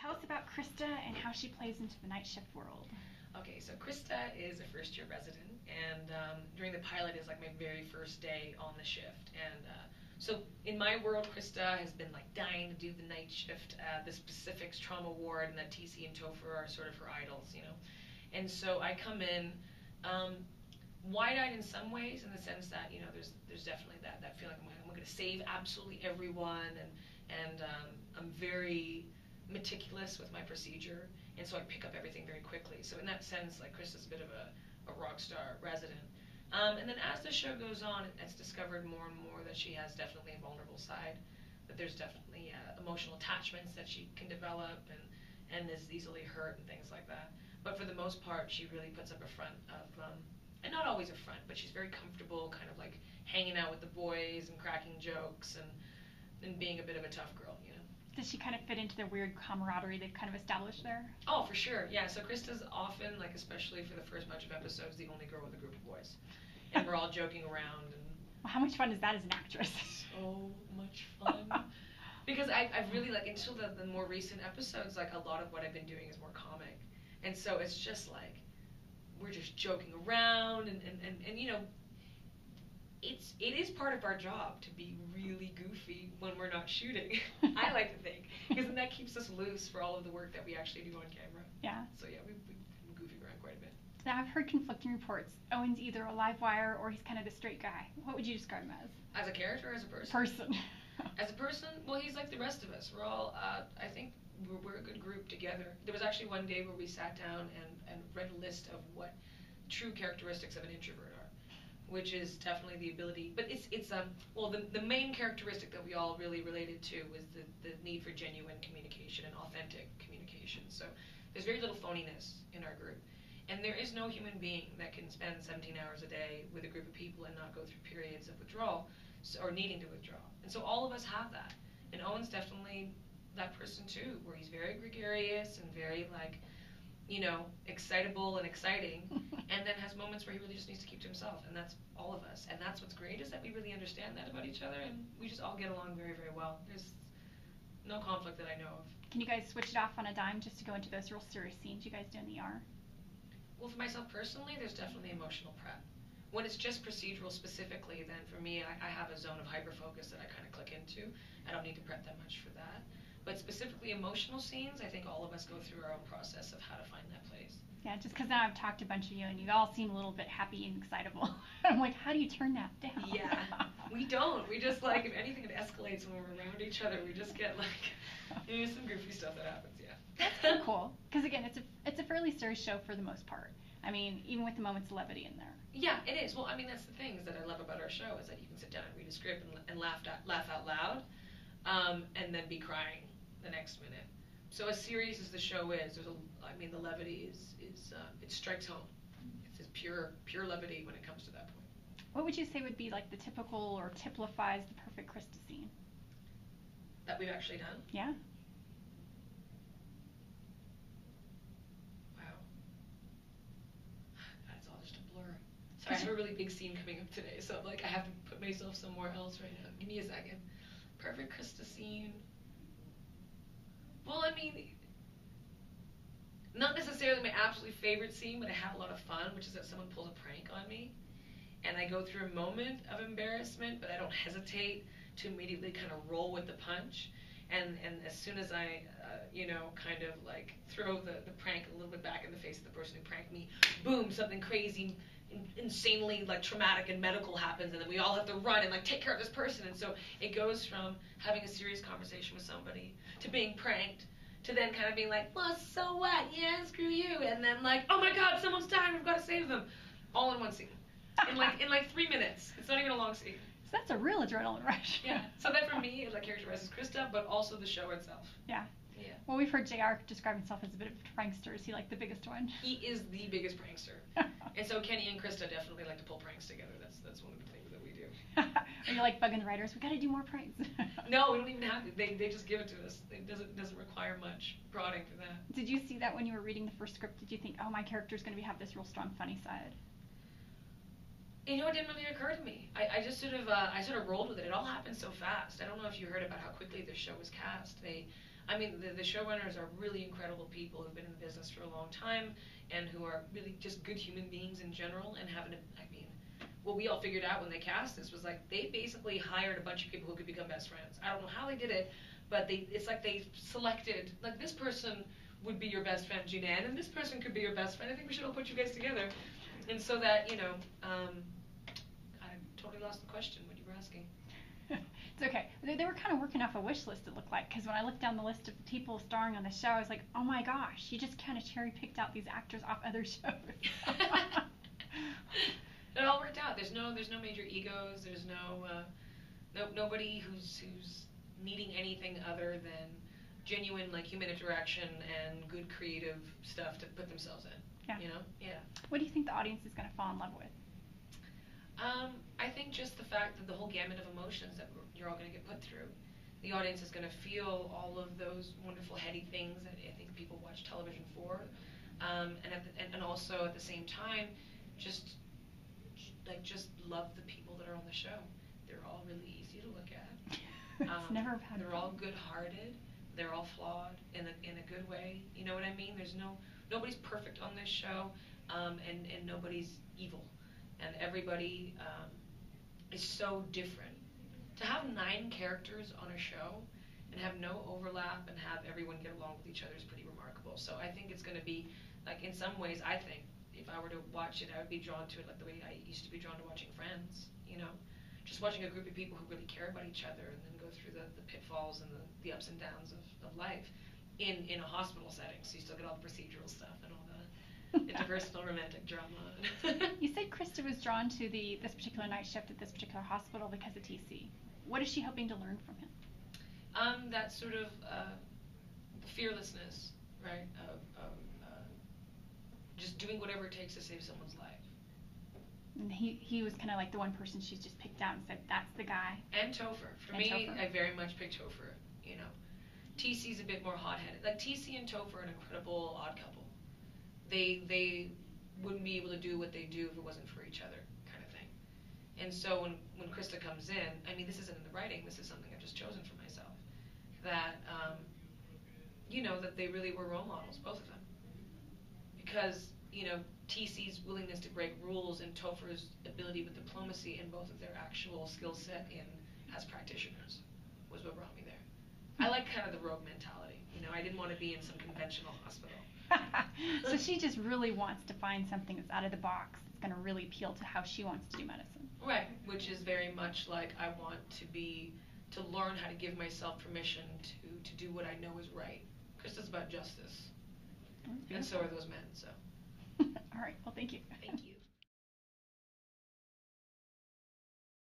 Tell us about Krista and how she plays into the night shift world. Okay, so Krista is a first year resident, and um, during the pilot is like my very first day on the shift. And uh, so in my world, Krista has been like dying to do the night shift. Uh, the specifics, trauma ward, and that TC and Topher are sort of her idols, you know. And so I come in. Um, wide-eyed in some ways, in the sense that you know there's there's definitely that that feeling I'm, I'm going to save absolutely everyone, and and um, I'm very meticulous with my procedure, and so I pick up everything very quickly. So in that sense, like Chris is a bit of a, a rock star resident. Um, and then as the show goes on, it's discovered more and more that she has definitely a vulnerable side, that there's definitely uh, emotional attachments that she can develop and, and is easily hurt and things like that. But for the most part, she really puts up a front of um, and not always a front, but she's very comfortable, kind of like hanging out with the boys and cracking jokes and and being a bit of a tough girl, you know. Does she kind of fit into the weird camaraderie they've kind of established there? Oh, for sure, yeah. So Krista's often, like especially for the first bunch of episodes, the only girl with a group of boys, and we're all joking around and. Well, how much fun is that as an actress? So much fun. because I, I've really like until the, the more recent episodes, like a lot of what I've been doing is more comic, and so it's just like we're just joking around and, and, and, and you know it's it is part of our job to be really goofy when we're not shooting. I like to think because then that keeps us loose for all of the work that we actually do on camera. Yeah. So yeah, we we goofy around quite a bit. Now I've heard conflicting reports. Eoin's either a live wire or he's kind of the straight guy. What would you describe him as? As a character, or as a person. Person. as a person, well, he's like the rest of us. We're all, uh, I think, we're, we're a good group together. There was actually one day where we sat down and, and read a list of what true characteristics of an introvert are, which is definitely the ability. But it's it's um well the the main characteristic that we all really related to was the the need for genuine communication and authentic communication. So there's very little phoniness in our group. And there is no human being that can spend 17 hours a day with a group of people and not go through periods of withdrawal so, or needing to withdraw. And so all of us have that. And Eoin's definitely that person too, where he's very gregarious and very like you know, excitable and exciting, and then has moments where he really just needs to keep to himself, and that's all of us. And that's what's great is that we really understand that about each other, and we just all get along very, very well. There's no conflict that I know of. Can you guys switch it off on a dime just to go into those real serious scenes you guys do in the ER? Well, for myself personally, there's definitely emotional prep. When it's just procedural specifically, then for me, I, I have a zone of hyper focus that I kind of click into. I don't need to prep that much for that. But specifically emotional scenes, I think all of us go through our own process of how to find that place. Yeah, just because now I've talked to a bunch of you and you all seem a little bit happy and excitable. I'm like, how do you turn that down? Yeah, we don't. We just like, if anything, it escalates when we're around each other. We just get like, you know, some goofy stuff that happens. Yeah. That's cool. Because again, it's a it's a fairly serious show for the most part. I mean, even with the moments of levity in there. Yeah, it is. Well, I mean, that's the thing is that I love about our show is that you can sit down and read a script and, and laugh out, laugh out loud, um, and then be crying the next minute. So as serious as the show is, there's a, I mean, the levity is, is uh, it strikes home. It's pure, pure levity when it comes to that point. What would you say would be like the typical or typifies the perfect Krista scene? That we've actually done? Yeah. Wow. That's all just a blur. Sorry, I have a really big scene coming up today, so I'm like, I have to put myself somewhere else right now. Give me a second. Perfect Krista scene. Well, I mean, not necessarily my absolutely favorite scene, but I have a lot of fun, which is that someone pulls a prank on me. And I go through a moment of embarrassment, but I don't hesitate to immediately kind of roll with the punch. And, and as soon as I, uh, you know, kind of like throw the, the prank a little bit back in the face of the person who pranked me, boom, something crazy, insanely like traumatic and medical happens, and then we all have to run and like take care of this person. And so it goes from having a serious conversation with somebody to being pranked to then kind of being like, well, so what? Yeah, screw you. And then like, oh my God, someone's dying. We've got to save them. All in one scene. In like in like three minutes. It's not even a long scene. So that's a real adrenaline rush. yeah. So that for me, it like characterizes Krista, but also the show itself. Yeah. Yeah. Well, we've heard JR describe himself as a bit of a prankster. Is he like the biggest one? He is the biggest prankster. and so Kenny and Krista definitely like to pull pranks together. That's that's one of the things that we do. Are you like bugging the writers? We got to do more pranks. no, we don't even have to. They, they just give it to us. It doesn't doesn't require much prodding for that. Did you see that when you were reading the first script? Did you think, oh, my character's going to have this real strong funny side? You know, it didn't really occur to me. I, I just sort of, uh, I sort of rolled with it. It all happened so fast. I don't know if you heard about how quickly the show was cast. They, I mean, the, the showrunners are really incredible people who've been in the business for a long time and who are really just good human beings in general and having, I mean, what we all figured out when they cast this was like they basically hired a bunch of people who could become best friends. I don't know how they did it, but they, it's like they selected, like this person would be your best friend, Jeananne, and this person could be your best friend. I think we should all put you guys together. And so that, you know, um, I totally lost the question, what you were asking. it's okay. They, they were kind of working off a wish list, it looked like, because when I looked down the list of people starring on the show, I was like, oh my gosh, you just kind of cherry picked out these actors off other shows. it all worked out. There's no, there's no major egos. There's no, uh, no, nobody who's who's needing anything other than genuine like human interaction and good creative stuff to put themselves in. Yeah. You know? Yeah. What do you think the audience is going to fall in love with? Um, I think just the fact that the whole gamut of emotions that you're all going to get put through. The audience is going to feel all of those wonderful heady things that I think people watch television for, um, and, at the, and and also at the same time, just like just love the people that are on the show. They're all really easy to look at. it's Um, never had they're all good-hearted. They're all flawed in a in a good way. You know what I mean? There's no nobody's perfect on this show, um, and and nobody's evil, everybody um, is so different. To have nine characters on a show and have no overlap and have everyone get along with each other is pretty remarkable. So I think it's going to be like in some ways I think if I were to watch it I would be drawn to it like the way I used to be drawn to watching Friends. You know, just watching a group of people who really care about each other and then go through the, the pitfalls and the, the ups and downs of, of life in, in a hospital setting. So you still get all the procedural stuff and all interpersonal romantic drama. you said Krista was drawn to the this particular night shift at this particular hospital because of TC. What is she hoping to learn from him? Um, that sort of uh, fearlessness, right? Of, of uh, just doing whatever it takes to save someone's life. And he he was kind of like the one person she's just picked out and said that's the guy. And Topher. For And me, Topher. I very much picked Topher. You know, TC's a bit more hot-headed. Like TC and Topher are an incredible odd couple. They they wouldn't be able to do what they do if it wasn't for each other, kind of thing. And so when when Krista comes in, I mean, this isn't in the writing. This is something I've just chosen for myself. That um, you know that they really were role models, both of them. Because you know TC's willingness to break rules and Topher's ability with diplomacy and both of their actual skill set in as practitioners was what brought me there. I like kind of the rogue mentality. You know, I didn't want to be in some conventional hospital. so she just really wants to find something that's out of the box that's going to really appeal to how she wants to do medicine. Right, which is very much like I want to be to learn how to give myself permission to to do what I know is right. Krista's about justice, and so are those men. So, All right. Well, thank you. thank you.